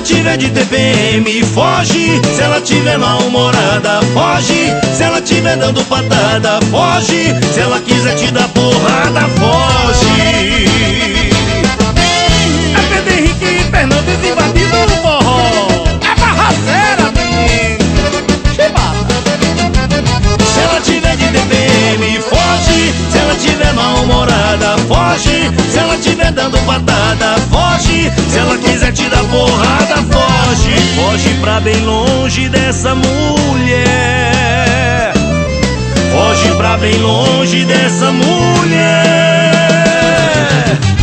ela tiver de TPM, foge. Se ela tiver mal-humorada, foge. Se ela tiver dando patada, foge. Se ela quiser te dar porrada, foge. É Pedro Henrique Fernandes invadindo o forró. É barraceira, menino. Se ela tiver de TPM, foge. Se ela tiver mal-humorada, foge. Se ela tiver dando patada, foge. Se ela quiser te dar porrada, foge. Foge pra bem longe dessa mulher. Foge pra bem longe dessa mulher.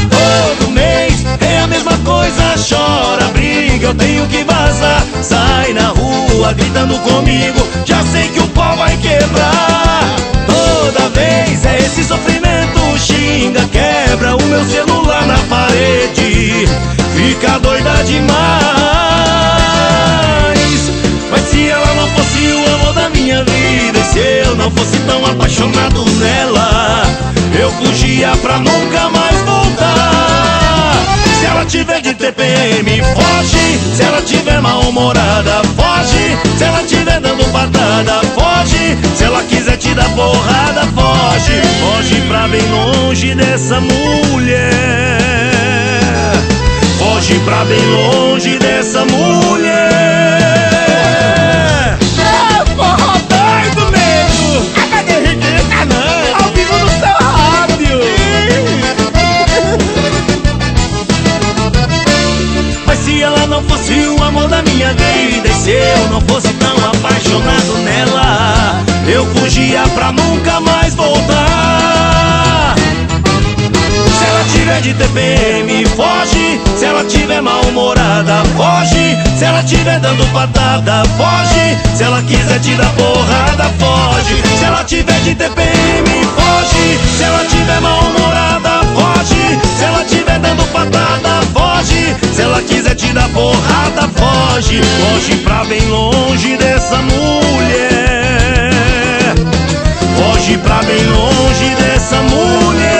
Todo mês é a mesma coisa, chora, briga, eu tenho que vazar. Sai na rua gritando comigo, já sei que o demais. Mas se ela não fosse o amor da minha vida, se eu não fosse tão apaixonado nela, eu fugia pra nunca mais voltar. Se ela tiver de TPM, foge. Se ela tiver mal-humorada, foge. Se ela tiver dando patada, foge. Se ela quiser te dar porrada, foge. Foge pra bem longe dessa mulher. Pra bem longe dessa mulher. É forró doido mesmo. É Pedro Henrique Fernandes. Ao vivo no seu rádio. Mas se ela não fosse o amor da minha vida E se eu não fosse tão apaixonado nela Eu fugia pra nunca mais voltar Se ela tiver de TPM, foge ela tiver mal-humorada, foge. Se ela tiver dando patada, foge. Se ela quiser te dar porrada, foge. Se ela tiver de TPM, foge. Se ela tiver mal-humorada, foge. Se ela tiver dando patada, foge. Se ela quiser te dar porrada, foge. Foge pra bem longe dessa mulher. Foge pra bem longe dessa mulher